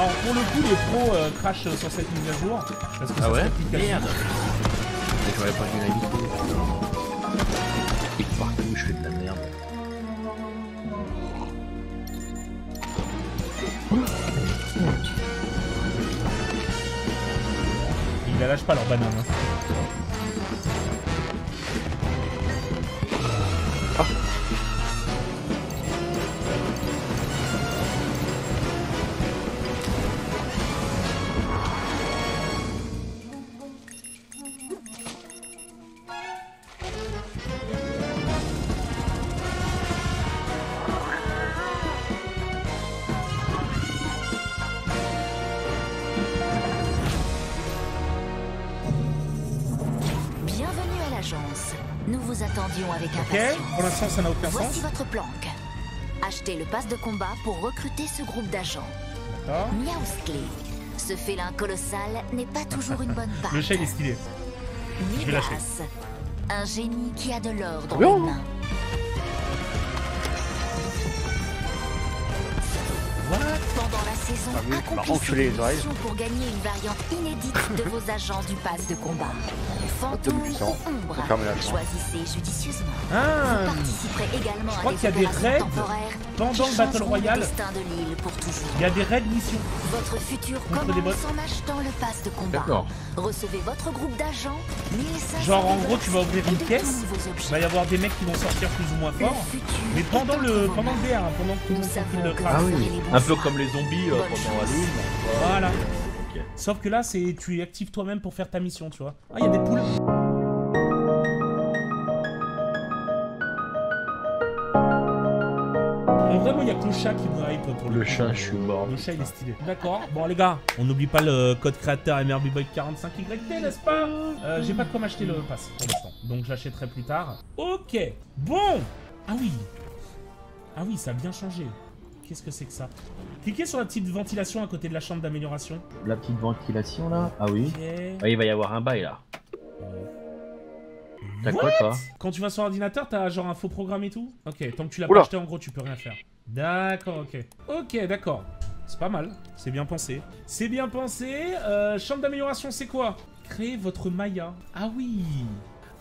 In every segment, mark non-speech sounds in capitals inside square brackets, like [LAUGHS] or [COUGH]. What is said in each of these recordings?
Alors pour le coup, les pros euh, crachent sur cette mise à jour. Parce que Ah ça ouais. Merde J'aurais pas dû l'inviter. Et partout, je fais de la merde. Ils la lâchent pas leur banane. hein. L'agence. Nous vous attendions avec Ok, impatience. pour l'instant ça n'a aucun Voici sens. votre planque. Achetez le pass de combat pour recruter ce groupe d'agents. D'accord. Ce félin colossal n'est pas toujours une bonne part. [LAUGHS] Le chat il est stylé. je vais lâcher. Midas. Un génie qui a de l'or dans Bien, les mains. Saison, Ah oui, accomplissez enculez les une oreilles. mission pour gagner une variante inédite de vos [LAUGHS] agents du pass de combat. Fantôme puissant. ou ombre, choisissez judicieusement. Ah Vous participerez également crois à qu'il y a des raids temporaires pendant le Battle Royale. Il y a des raids missions. Votre futur Contre des commence bots. en achetant le pass de combat. D'accord. Recevez votre groupe d'agents, 1500 Genre, en gros, tu vas ouvrir une caisse, Il va y avoir des mecs qui vont sortir plus ou moins futur Mais pendant le pendant le. DR, hein, pendant que tout le monde le Ah oui, un peu comme les zombies euh, Voilà. Sauf que là, c'est tu actives toi-même pour faire ta mission, tu vois. Ah, il y a des poules. En vrai, moi, il y a que le chat qui me hype pour le, Le chat, je suis mort. Le chat, il est stylé. D'accord. Bon, les gars, on n'oublie pas le code créateur MRBBoy45YT, n'est-ce pas? Euh, J'ai pas de quoi m'acheter le pass pour l'instant. Donc, j'achèterai plus tard. Ok. Bon. Ah oui. Ah oui, ça a bien changé. Qu'est-ce que c'est que ça? Cliquez sur la petite ventilation à côté de la chambre d'amélioration. La petite ventilation là Ah oui. Ouais, il va y avoir un bail là. T'as quoi toi Quand tu vas sur l'ordinateur, t'as genre un faux programme et tout Ok, tant que tu l'as pas acheté, en gros, tu peux rien faire. D'accord, ok. Ok, d'accord. C'est pas mal. C'est bien pensé. C'est bien pensé. Euh, chambre d'amélioration, c'est quoi Créer votre Maya. Ah oui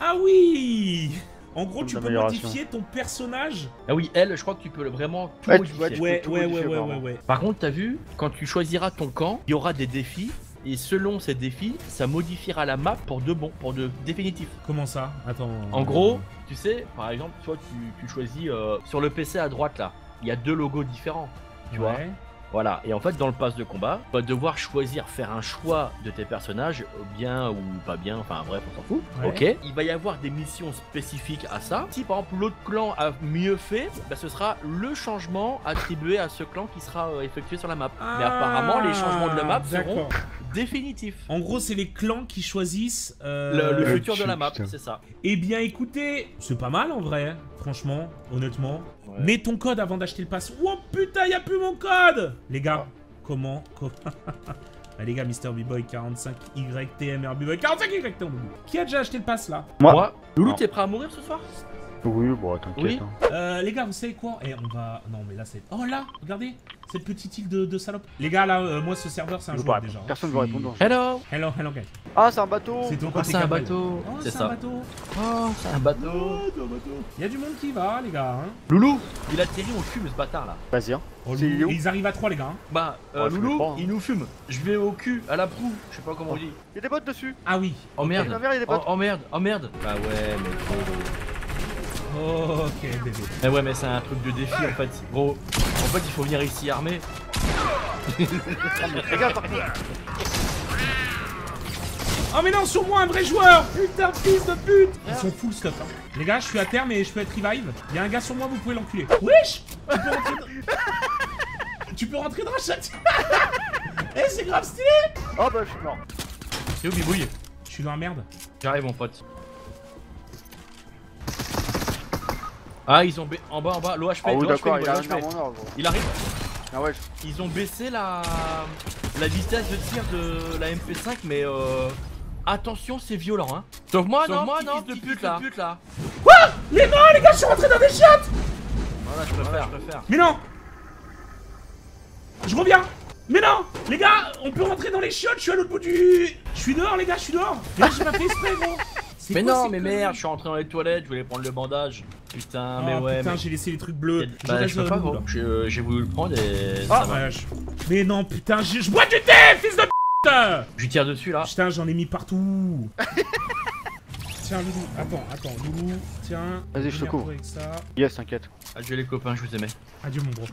Ah oui En gros, tu peux modifier ton personnage. Ah oui, elle, je crois que tu peux le- vraiment tout Ouais, modifier. ouais, tu- Ouais, ouais, ouais, modifier, ouais, ouais, vraiment. ouais. Par contre, t'as vu, quand tu choisiras ton camp, il y aura des défis. Et selon ces défis, ça modifiera la map pour de bon, pour de définitif. Comment ça? Attends. En gros, tu sais, par exemple, toi, tu, tu choisis euh, sur le PC à droite là, il y a deux logos différents. Tu vois. Voilà, et en fait, dans le pass de combat, tu vas devoir choisir, faire un choix de tes personnages, bien ou pas bien, enfin bref, on s'en fout. Ouais. Ok, il va y avoir des missions spécifiques à ça. Si par exemple l'autre clan a mieux fait, bah, ce sera le changement attribué à ce clan qui sera euh, effectué sur la map. Mais apparemment, les changements de la map seront Ah, définitifs. En gros, c'est les clans qui choisissent. euh, Le, le Euh, futur de la map, c'est ça. Eh bien écoutez, c'est pas mal en vrai, franchement, honnêtement. Ouais. Mets ton code avant d'acheter le pass. Oh putain, y a plus mon code Les gars, comment co- [LAUGHS] les gars, Mr. B-Boy 45YTMR B-Boy 45YT on oublie. Qui a déjà acheté le pass là? Moi Loulou, t'es prêt à mourir ce soir? Oui, bon, t'inquiète. Oui. hein. euh, Les gars, vous savez quoi? Eh, on va... Non mais là c'est... Oh là Regardez Cette petite île de, de salope. Les gars, là, euh, moi ce serveur c'est un joueur pas déjà. hein. Personne veut suis- répondre. Hello Hello, hello guys. Ah, c'est un bateau C'est ton Ah, côté c'est un bateau Oh, C'est un bateau. Oh, c'est un bateau Oh, c'est un bateau. Y a du monde qui va, les gars. Hein. Loulou, il atterrit, on fume ce bâtard là. Vas-y, hein. Oh, Loulou, ils arrivent à 3 les gars. hein. Bah, euh, Loulou, hein. il nous fume. Je vais au cul, à la proue, je sais pas comment on dit. Il y a des bottes dessus. Ah oui. Oh merde. Il Oh, oh merde, oh merde. Bah ouais, mais. Oh, ok, bébé. Eh ouais, mais c'est un truc de défi en fait. Gros, en fait, il faut venir ici armé. [LAUGHS] Regarde, par contre. Oh mais non, sur moi un vrai joueur Putain de fils de pute Ils sont full stuff hein. Les gars, je suis à terre mais je peux être revive. Il y a un gars sur moi, vous pouvez l'enculer. Wesh Tu peux rentrer dans... tu peux rentrer dans la chatte [LAUGHS] Eh, c'est grave stylé Oh bah, je suis mort. C'est où, Bibouille? Je suis dans la merde. J'arrive, mon pote. Ah, ils ont ba- en bas, en bas, l'OHP. Ah oui, l'OHP, d'accord, il arrive. Ah ouais, Ils ont baissé la la vitesse de tir de la MP5, mais euh... attention, c'est violent, hein. Sauf moi, non, moi, non, de pute là. pute là. Les non, les gars, je suis rentré dans des chiottes Voilà, je préfère, je préfère. Mais non Je reviens Mais non Les gars, on peut rentrer dans les chiottes, je suis à l'autre bout du... Je suis dehors les gars, je suis dehors Mais là j'ai pas fait exprès gros [LAUGHS] Mais quoi, non, mais merde, je suis rentré dans les toilettes, je voulais prendre le bandage. Putain, mais Oh, ouais. putain, mais- j'ai laissé les trucs bleus. Je Bah, je pas, là. J'ai j'ai voulu le prendre et Ah, ça va. ouais, je- Mais non, putain, je je bois du thé, fils de pute Je lui tire dessus là. Putain, j'en ai mis partout Tiens, Loulou, attends, attends, Loulou, tiens. Vas-y, je te couvre. ça. Yes, t'inquiète. Adieu les copains, je vous aimais. Adieu, mon bro.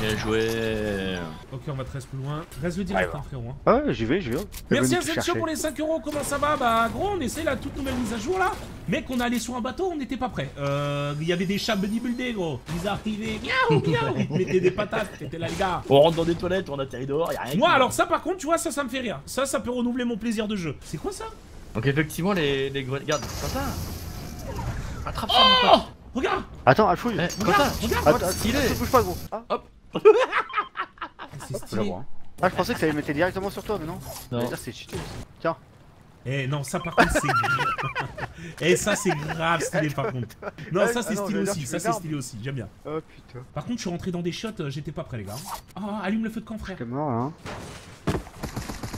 Bien joué. Ok, on va te rester plus loin. Reste le direct, hein, frérot. hein. Ah ouais, j'y vais, j'y vais. Merci à Zencho pour les 5 euros, comment ça va Bah gros, on essaie la toute nouvelle mise à jour là. Mec, on est allé sur un bateau, on n'était pas prêt. Euh, il y avait des chats bodybuildés gros. Ils arrivaient, miaou miaou, ils te mettaient des patates, t'étais là les gars. On rentre dans des toilettes, on atterrit dehors, y'a rien. Moi qui- alors ça par contre, tu vois, ça, ça me fait rire. Ça, ça peut renouveler mon plaisir de jeu. C'est quoi ça Donc effectivement, les, les grenades. Regarde, Quentin Attrape ça, Oh mon pote Regarde Attends, ah, fouille. Eh, Regarde, regarde Attends, stylé. attends, bouge pas, gros. Ah, C'est faut la stylé. voir. Ah, je pensais que ça allait mettre directement sur toi, mais non. Non. C'est cheaté. Tiens. Eh non, ça par contre c'est grave. [LAUGHS] Eh ça c'est grave stylé par contre. Non, Ouais, ça ah c'est non, stylé aussi, ça c'est stylé aussi, j'aime bien. Oh putain. Par contre, je suis rentré dans des shots, euh, j'étais pas prêt les gars. Ah, allume le feu de camp frère. Mort, hein.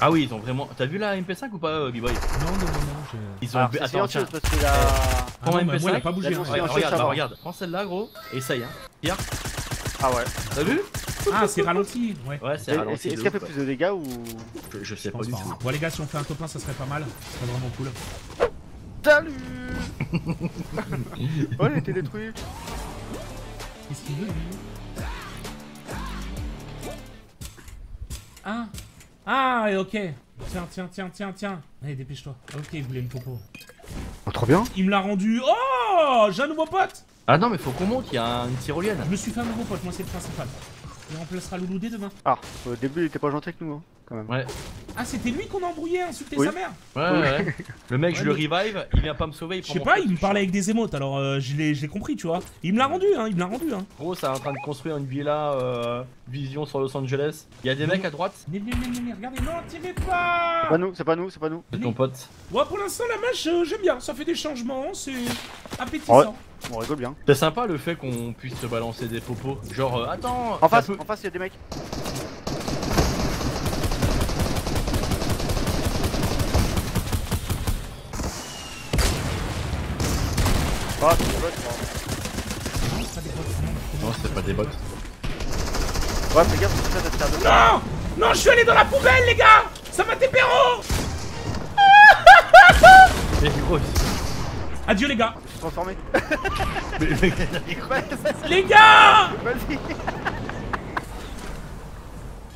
Ah oui, ils ont vraiment. T'as vu la MP5 ou pas, euh, B-Boy Non, non, non, non, je... Ils ont. Attends, tiens. parce qu'il a. Ah Prends non, ma mais moi, il a MP5, pas bougé. la hein. regarde, regarde. Prends celle-là, gros. Essaye, hein. Tire. Ah ouais. T'as vu Ah, c'est ralenti, ouais. Ouais, c'est ralenti. Est-ce a fait plus de dégâts ou. Je, je sais Je pas du pas, tout. hein. Bon les gars, si on fait un top 1, ça serait pas mal. Ça serait vraiment cool. Salut [LAUGHS] Ouais, il était détruit. Qu'est-ce qu'il veut lui? Ah Ah, et ok. Tiens, tiens, tiens, tiens, tiens. Allez, dépêche-toi. Ok, il voulait une popo. Oh, trop bien. Il me l'a rendu. Oh J'ai un nouveau pote Ah non, mais faut qu'on monte, il y a une tyrolienne. Je me suis fait un nouveau pote, moi c'est le principal. Il remplacera Loulou dès demain. Ah, au début, il était pas gentil avec nous, hein, quand même. Ouais, Ah, c'était lui qu'on a embrouillé, insulté Oui. sa mère ouais, ouais. [LAUGHS] Le mec, Ouais, je le mais- revive, il vient pas me sauver, il Je sais pas, il me parlait avec des émotes, alors euh, je l'ai je l'ai compris, tu vois. Il me l'a rendu, hein, il me l'a rendu, hein. Gros, c'est en train de construire une villa euh, vision sur Los Angeles. Il y a des Non. mecs à droite. Venez, venez, venez, venez, regardez, non, tirez C'est pas pas nous, c'est pas nous, c'est pas nous. C'est ton pote. Ouais, pour l'instant, la match, euh, j'aime bien, ça fait des changements, c'est appétissant. Ouais. On rigole bien. C'est sympa le fait qu'on puisse se balancer des popos. Genre, euh, attends, En face, peut- en face, il y a des mecs. Ah, c'est des bots, Non, c'est pas des potes, non. Non, c'est pas des bots. non. Ouais, fais gaffe, parce que ça, ça te sert de Non Non, je suis allé dans la poubelle, les gars Ça va tes péros Mais gros, Adieu, les gars suis transformé. [LAUGHS] Les gars Vas-y.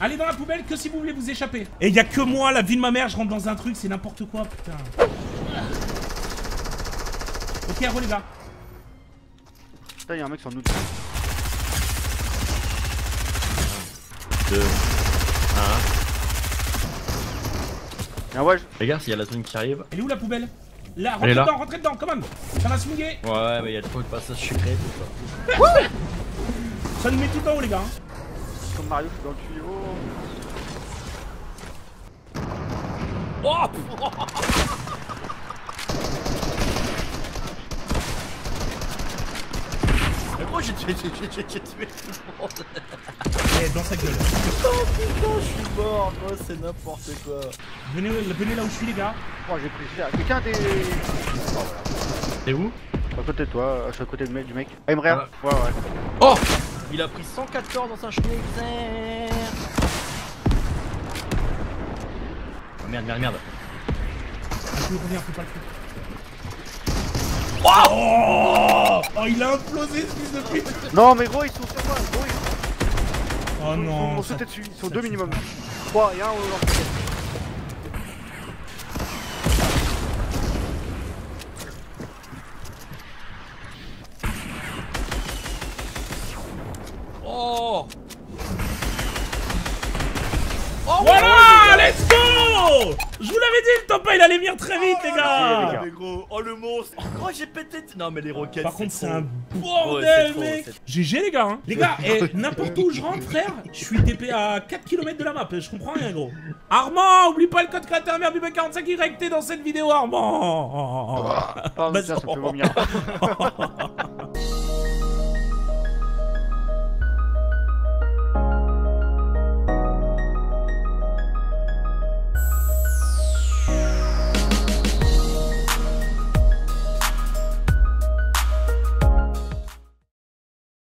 Allez dans la poubelle que si vous voulez vous échapper. Et y a que moi, la vie de ma mère, je rentre dans un truc, c'est n'importe quoi, putain. Ok, re les gars. Putain, il y a un mec sur nous. Deux. Un. Viens, ouais, je- Regarde s'il y a la zone qui arrive. Elle est où la poubelle? Là, rentrez là. dedans, rentrez dedans, commande Ça va se mouiller Ouais, mais il y a trop de passages secrets tout ça. Ça nous met tout en haut, les gars. hein. comme Mario, je suis dans le tuyau. Oh Mais gros, j'ai tué, j'ai tué, j'ai tué, j'ai tué tout le monde. Eh, dans sa gueule. Oh putain, je suis mort, gros, c'est n'importe quoi. Venez, venez là où je suis, les gars. Oh, j'ai pris cher. Quelqu'un des. T'es où? À côté de toi, je suis à côté du mec. Du mec. Ah, il me regarde. Ah Ouais, ouais. Oh Il a pris 114 dans sa schnitzer Oh merde, merde, merde. Ah, reviens, pas le foutre. Oh Oh, il a implosé, ce fils de pute Non, mais gros, ils sont sur moi. Gros, ils Oh ils non vont ça- sauter dessus. Ils sont deux minimum. pas. Trois et un au dit, le top 1, il allait venir très vite, les les gars. gros, oh le monstre. Oh j'ai pété Non mais les roquettes Par contre, c'est un bordel, mec. GG, les gars hein. Les gars, et n'importe où je rentre, frère, je suis TP à 4 km de la map, je comprends rien, gros. Armand, oublie pas le code créateur MRBB45Y, t'es dans cette vidéo, Armand. Ah, Bah, putain, ça me fait vomir. [LAUGHS]